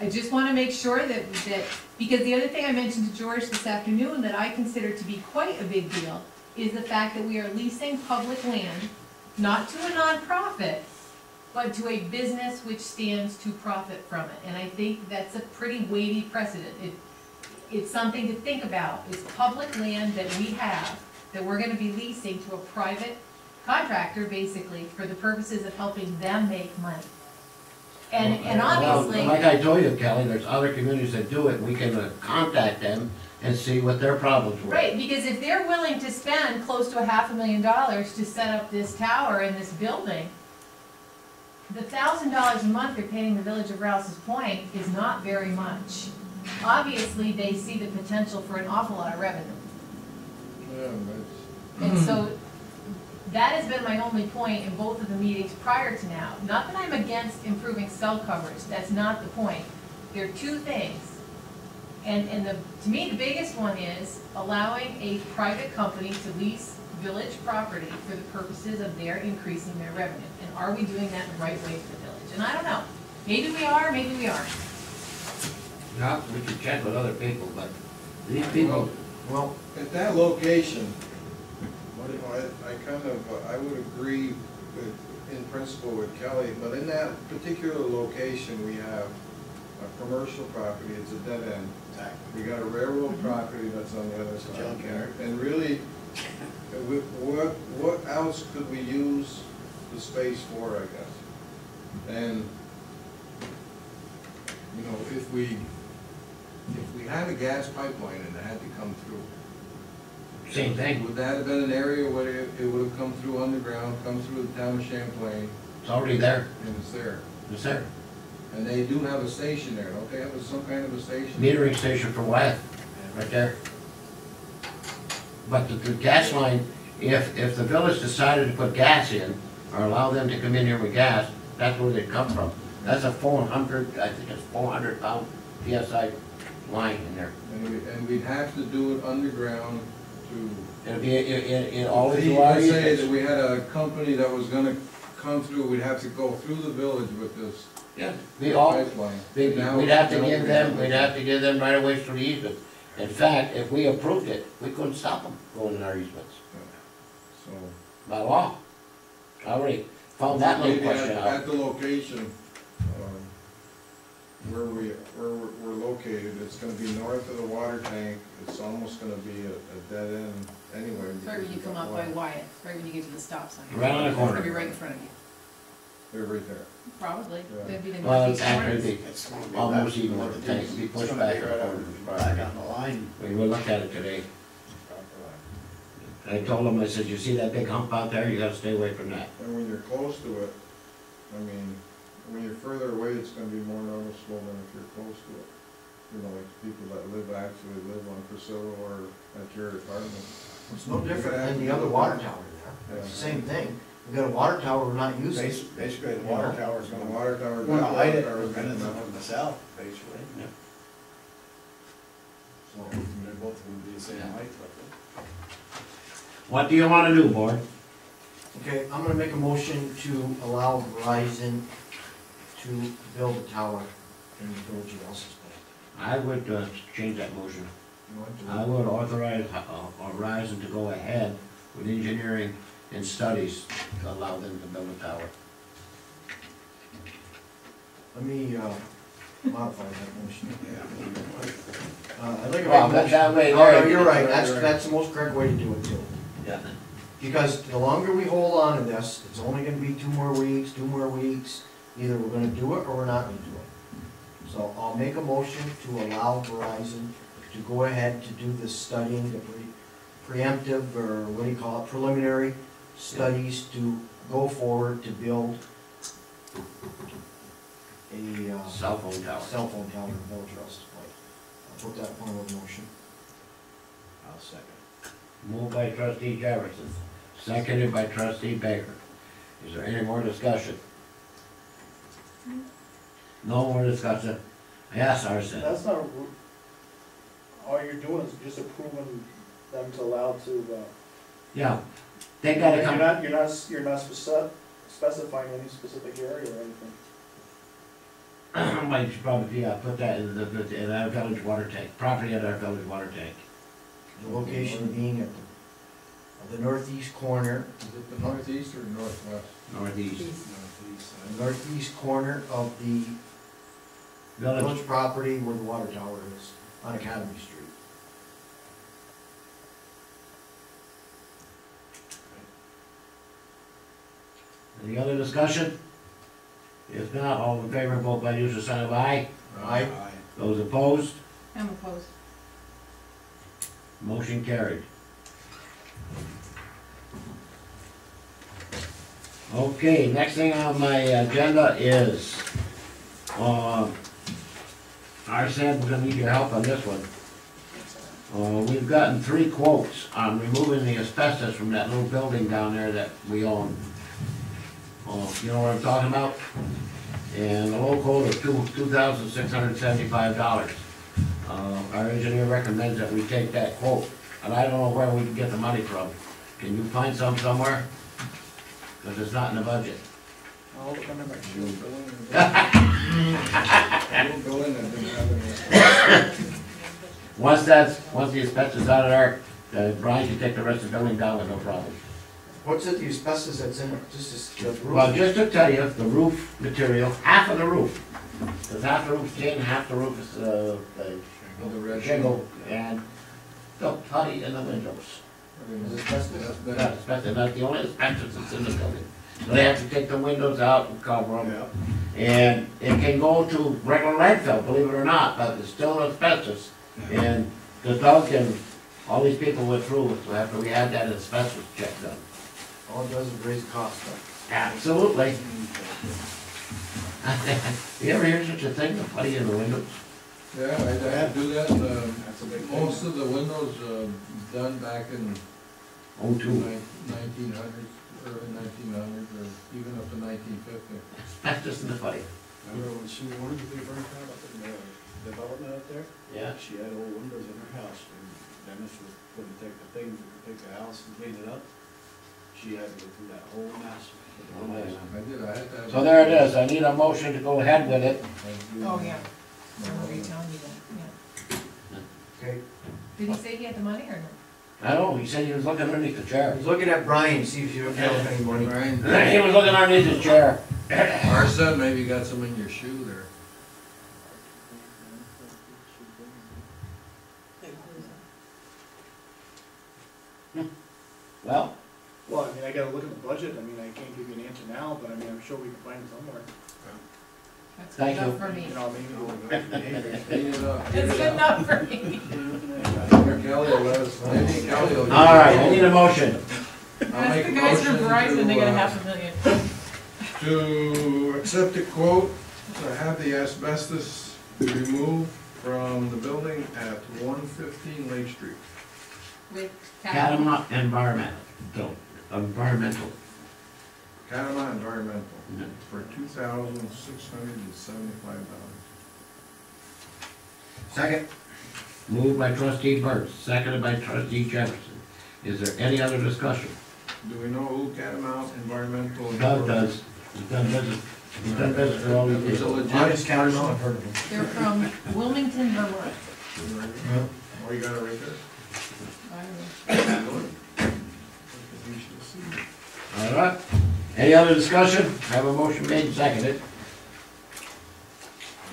I just wanna make sure that, that, because the other thing I mentioned to George this afternoon that I consider to be quite a big deal is the fact that we are leasing public land, not to a nonprofit, but to a business which stands to profit from it. And I think that's a pretty weighty precedent. It, it's something to think about. It's public land that we have, that we're gonna be leasing to a private contractor, basically, for the purposes of helping them make money. And, and Well, obviously. Like I told you, Kelly, there's other communities that do it, we can uh, contact them and see what their problems were. Right, because if they're willing to spend close to a half a million dollars to set up this tower and this building, the thousand dollars a month they're paying the village of Rouses Point is not very much. Obviously, they see the potential for an awful lot of revenue. Yeah, but And so, that has been my only point in both of the meetings prior to now. Not that I'm against improving cell coverage, that's not the point. There are two things. And, and the, to me, the biggest one is allowing a private company to lease village property for the purposes of their increasing their revenue. And are we doing that the right way for the village? And I don't know. Maybe we are, maybe we aren't. Yeah, we could check with other people, but these people, Well, At that location, you know, I, I kind of, uh, I would agree with, in principle with Kelly, but in that particular location, we have a commercial property, it's a dead end. Exactly. We got a railroad property that's on the other It's a side. junkyard. And really, we- what, what else could we use the space for, I guess? And, you know, if we, if we had a gas pipeline and it had to come through, same thing, would that have been an area where it, it would have come through underground, come through the town of Champlain, it's already there, and it's there? it's there. And they do have a station there, don't they have some kind of a station? Metering station for Wyeth, right there. But the, the gas line, if, if the village decided to put gas in, or allow them to come in here with gas, that's where they'd come from. That's a four hundred, I think it's four hundred pound PSI line in there. And we, and we'd have to do it underground to. It'll be, it, it, it always Let's say that we had a company that was gonna come through, we'd have to go through the village with this Yeah, we all, pipeline. Now- we'd have to give them, we'd have to give them right away through the easement. In fact, if we approved it, we couldn't stop them going in our easements, So. by law. I already found that little maybe at- question out. At the location, um, where we, where we're we're located, it's gonna be north of the water tank, it's almost gonna be a, a dead end anyway. Right when you because come of up by water. Wyeth, right when you get to the stop sign. Right on the It's corner. gonna be right in front of you, They're right there. probably. Yeah. That'd be the Well, northeast corner. actually, It's gonna be Almost back- even with the tank, be It's pushed gonna be back right and on- Back on the line. we will look at it today. I told them, I said, you see that big hump out there, you gotta stay away from that. And when you're close to it, I mean, when you're further away, it's gonna be more noticeable than if you're close to it. You know, like people that live, actually live on Priscilla or at your apartment. it's no different than the other water tower there. It's the same thing. We got a water tower we're not using. Bas- Basically, the water tower's The gonna, water tower. gonna hide it water from tower's the, gonna- from the south, basically. So, They're both gonna be the same Yeah. height, roughly. What do you wanna do, board? Okay, I'm gonna make a motion to allow Verizon to build a tower in the village of Rouses Point. I would, uh, change that motion. You want to? I would authorize uh, Verizon to go ahead with engineering and studies to allow them to build a tower. Let me, uh, modify that motion. Yeah. Uh, I'd like to Well, a that- that motion. way Oh, no, you're right, that's, that's the most correct way to do it too. Yeah. Because the longer we hold on to this, it's only gonna be two more weeks, two more weeks, either we're gonna do it or we're not gonna do it. So I'll make a motion to allow Verizon to go ahead to do the studying, the pre- preemptive, or what do you call it, preliminary studies to go forward to build a, uh, Cell phone tower. cell phone tower in Village of Rouses Point. I'll put that in form of a motion. I'll second. Moved by trustee Jefferson, seconded by trustee Baker. Is there any more discussion? No more discussion? Yes, Arson. That's not, all you're doing is just approving them to allow to, uh. Yeah, they gotta You're come, not, you're not, you're not speci- specifying any specific area or anything. I should probably, yeah, put that in the, in our village water tank, property at our village water tank. The location being at the, of the northeast corner, Is it the northeast or northwest? Northeast. Northeast the northeast corner of the Village, village property where the water tower is, on Academy Street. any other discussion? If not, all in favor, vote by usual sign of aye. Aye. Those opposed, I'm opposed. motion carried. Okay, next thing on my agenda is, uh, Arson, we're gonna need your help on this one. Uh, we've gotten three quotes on removing the asbestos from that little building down there that we own. Uh, you know what I'm talking about? And the low quote is two, two thousand six hundred seventy-five dollars. Uh, our engineer recommends that we take that quote, and I don't know where we can get the money from. Can you find some somewhere? Cause it's not in the budget. I'll look under my shoe. Little building that didn't have any. Once that's, once the asbestos out of there, uh, Brian can take the rest of the building down with no problem. What's it, the asbestos that's in it, just as, the roof? Well, just to tell you, the roof material, half of the roof, cause half the roof's tin, half the roof is, uh, The red shingle, and the putty in the windows. Is it asbestos? That's Not asbestos, that's the only asbestos that's in the building. So they have to take the windows out and cover them. Yeah. And it can go to regular landfill, believe it or not, but it's still asbestos. And the Doug and all these people went through it after we had that asbestos check done. All it does is raise the cost. Absolutely. You ever hear such a thing, the putty in the windows? Yeah, I I had to do that, uh, That's a big thing. most of the windows, uh, done back in Oh, two. nineteen hundreds, early nineteen hundreds, or even up to nineteen fifty. Asbestos in the putty. Remember when she wanted to be burnt out up in the development up there? Yeah. She had old windows in her house, and Dennis was gonna take the things, take the house and clean it up. She had to go through that whole mess. Oh, man. I did, I had to have. So there it is, I need a motion to go ahead with it. Oh, yeah. I remember you telling me that, yeah. Okay, Did he say he had the money or no? I know, he said he was looking underneath the I chair. was looking at Brian, see if you don't have any money. Brian, He was looking underneath his chair. our son maybe you got some in your shoe there. Well, Well, I mean, I gotta look at the budget, I mean, I can't give you an answer now, but I mean, I'm sure we can find it somewhere. That's Thank good you. enough for me. You know, maybe we'll. Clean it up. It's good enough for me. Kelly will let us, maybe Kelly will. All right, I need a motion. I'll That's make the a guys from motion Verizon, they to, got a uh, half a million. To accept a quote to have the asbestos removed from the building at one fifteen Lake Street. With Catamount Environmental, environmental. Catamount Environmental for two thousand six hundred and seventy-five dollars. Second, Moved by trustee Burns, seconded by trustee Jefferson. Is there any other discussion? Do we know who Catamount Environmental? Doug does, he's done business, he's done business for all these It's a people. legit. Honest County, I've heard of them. They're from Wilmington, Vermont. Oh, you got it right there? I don't know. All right, any other discussion? I have a motion made and seconded.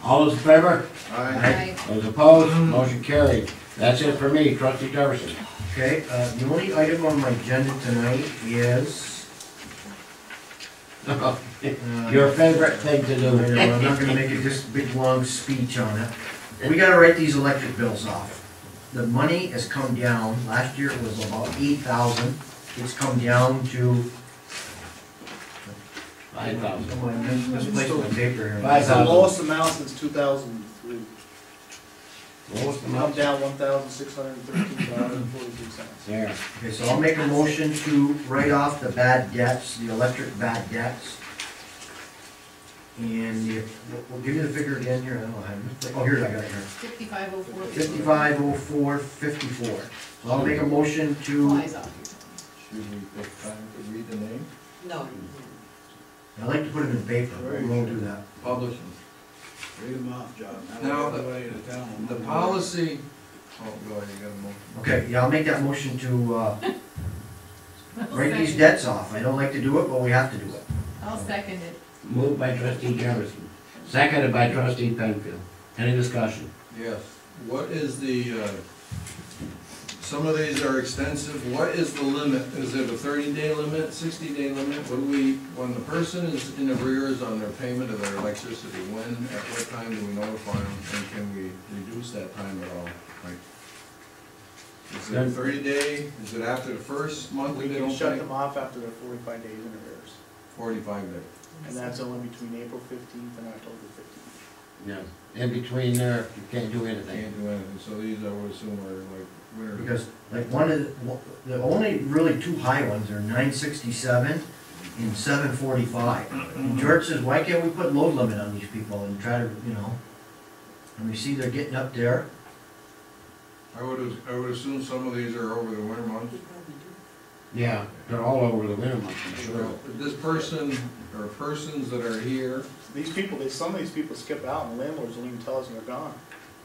All those in favor? Aye. Those opposed? Motion carried. That's it for me, trustee Jefferson. Okay, uh, the only item on my agenda tonight is, uh, Your favorite thing to I know, do. I'm not gonna make a just big, long speech on it. We gotta write these electric bills off. The money has come down, last year it was about eight thousand, it's come down to, Five thousand. come on, mis- misplaced my paper here. Five It's the thousand. lowest amount since two thousand three. Lowest I'm amount? down one thousand six hundred and thirteen dollars and forty-three cents. There. Okay, so I'll make a motion to write off the bad debts, the electric bad debts. And if, we'll- we'll give you the figure again here, I don't know, have it. oh, here, I got it here. Fifty-five oh four. Fifty-five oh four fifty-four. So I'll make a motion to, Flies off your Should we take time to read the name? No. I like to put it in paper, but we won't do that. Publishing. Read them off, John. Now, the- everybody in the town will The know. policy, oh, go ahead, you got a motion. Okay, yeah, I'll make that motion to, uh, I'll write these debts off. I don't like to do it, but we have to do it. I'll second it. Moved by trustee Jefferson, seconded by trustee Penfield. Any discussion? Yes, what is the, uh, some of these are extensive, what is the limit? Is it a thirty-day limit, sixty-day limit? What do we, when the person is in arrears on their payment of their electricity, when, at what time do we notify them? And can we reduce that time at all? Like, Is it a Then- thirty day, is it after the first month We they can don't shut pay? them off after they're forty-five days in arrears, Forty-five days. and that's only between April fifteenth and October fifteenth. Yeah. In between there, you can't do anything. Can't do anything, so these I would assume are like winter. Because like one of, the the only really two high ones are nine sixty-seven and seven forty-five. And mm-hmm. George says, why can't we put load limit on these people and try to, you know? And we see they're getting up there. I would, I would assume some of these are over the winter months. Yeah, they're all over the winter months, I'm sure. This person, or persons that are here, These people, they, some of these people skip out, and the landlords don't even tell us they're gone.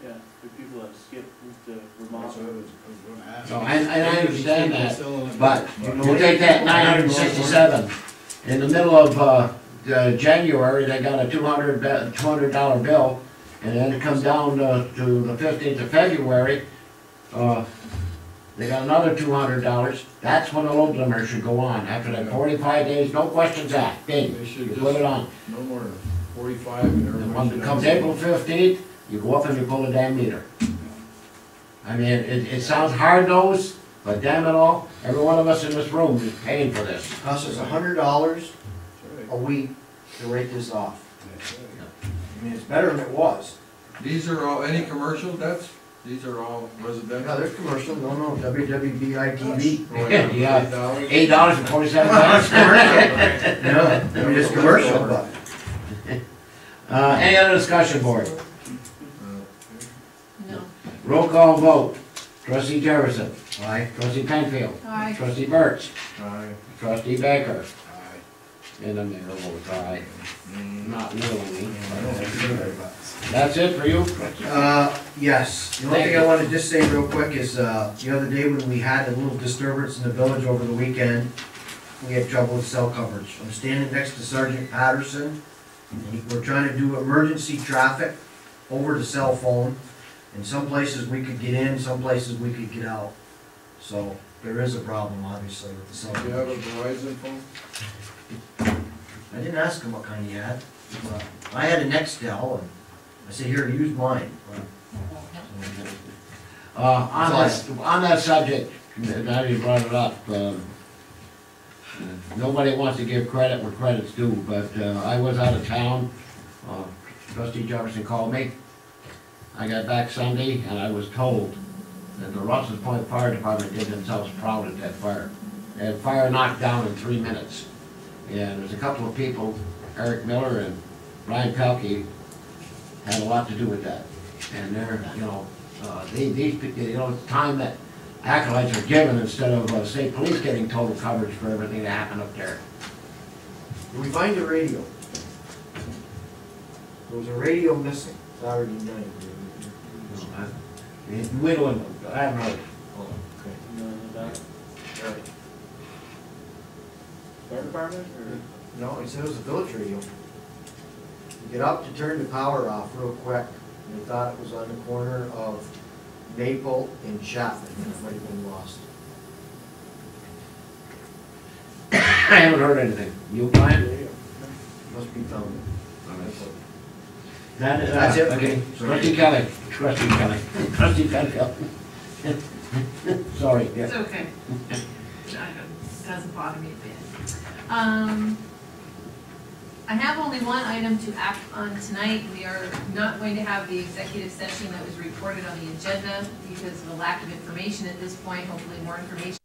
Yeah, the people that skip to Vermont. I was, I was gonna. No, and, and I understand that, Still in the- but you take that nine hundred and sixty-seven, in the middle of, uh, uh, January, they got a two hundred, two hundred dollar bill, and then it comes down to, to the fifteenth of February, uh, they got another two hundred dollars, that's when the load limiter should go on, after that forty-five days, no questions asked, bing, They you should put it on. no more than forty-five and And when should it comes April fifteenth, you go up and you pull the damn meter. I mean, it, it sounds hard-nosed, but damn it all, every one of us in this room is paying for this. Costs us a hundred dollars a week to rate this off. I mean, it's better than it was. These are all, any commercial debts? These are all residential? No, residential? there's commercial, no, no, WWBI TV. Oh, yeah, Yeah. eight dollars? Eight dollars and forty-seven cents. Yeah, I mean, it's commercial, but. Uh, any other discussion, board? No. Roll call vote. Trustee Jefferson. Aye. Trustee Penfield. Aye. Trustee Burts. Aye. Trustee Baker. Aye. And the mayor votes aye. Mm. Not willingly. I don't think so. That's it for you? Uh, yes, the only Thank thing I you. wanna just say real quick is, uh, the other day when we had a little disturbance in the village over the weekend, we had trouble with cell coverage. I'm standing next to Sergeant Patterson, and he- we're trying to do emergency traffic over the cell phone. In some places we could get in, some places we could get out. So, there is a problem, obviously, with the cell Do you have a coverage. Verizon phone? I didn't ask him what kind he had, but I had a Nextel, and I said, here, use mine. Uh, on that, on that subject, now you brought it up, um, uh, nobody wants to give credit where credit's due, but, uh, I was out of town. Uh, Trustee Jefferson called me. I got back Sunday and I was told that the Rouses Point Fire Department did themselves proud at that fire. They had fire knocked down in three minutes. And there's a couple of people, Eric Miller and Ryan Pelkey, had a lot to do with that. And they're, you know, uh, they, these, you know, it's time that acolytes are given instead of, uh, state police getting total coverage for everything that happened up there. We find the radio? There was a radio missing Saturday night. You know, I- in I haven't heard. Oh, okay. No, that, fire department, or? No, he said it was a village radio. You Get up to turn the power off real quick, and they thought it was on the corner of Maple and Chapman, and it might have been lost. I haven't heard anything. You, Brian? Must be found. That, That's it Okay, me. trustee Kelly, trustee Kelly, trustee Penfield. Sorry, It's okay. I don't- It doesn't bother me a bit. Um, I have only one item to act on tonight. We are not going to have the executive session that was reported on the agenda because of a lack of information at this point. Hopefully more information